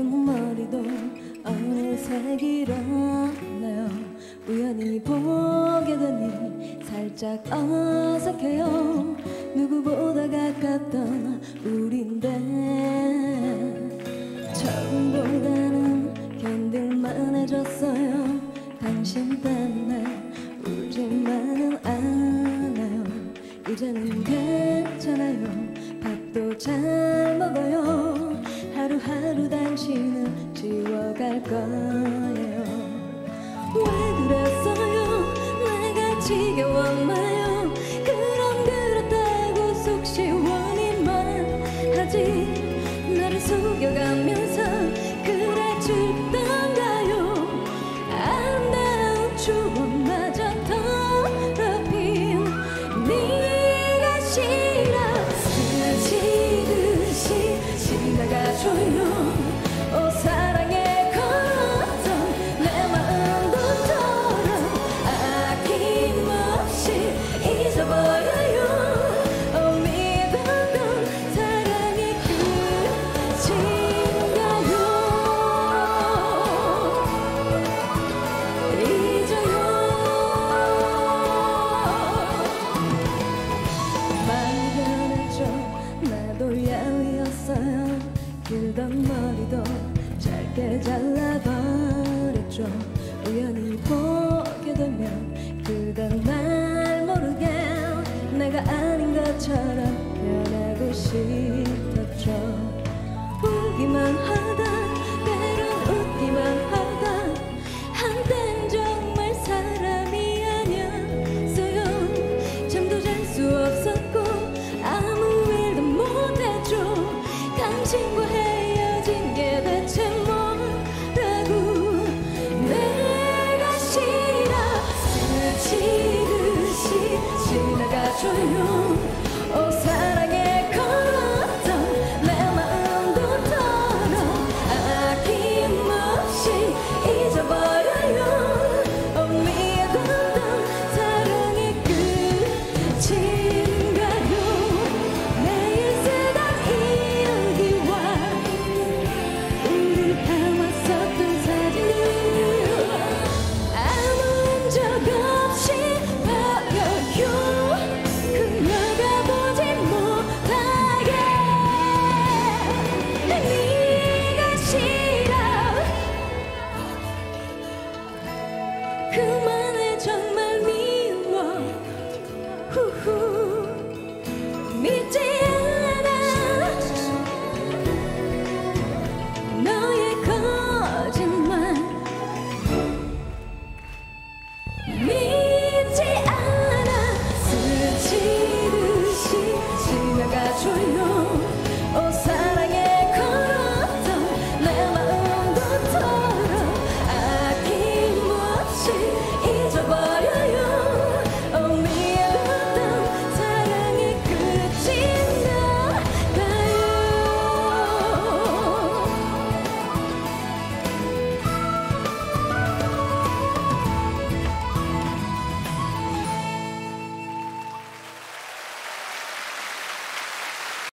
예쁜 머리도 어느새 길었나요. 우연히 보게 되니 살짝 어색해요. 누구보다 가깝던 우린데 처음보다는 견딜만해졌어요. 당신 때문에 울지만은 않아요. 이제는 괜찮아요. 밥도 잘 먹어요. 하루하루 당신을 지워갈 거예요. 왜 그랬어요? 내가 지겨웠나요. 그럼 그렇다고 속 시원히만 하지. 나를 속여가면서 그래 죽던가요? 아름다운 추억마저 더럽힌 네가 싫 나도 야위였어요. 길던 머리도 짧게 잘라버렸죠. 우연히 보게 되면 그건 날 모르게 내가 아닌 것처럼 변하고 싶었죠. 울기만 하다 당신 그만해 정말.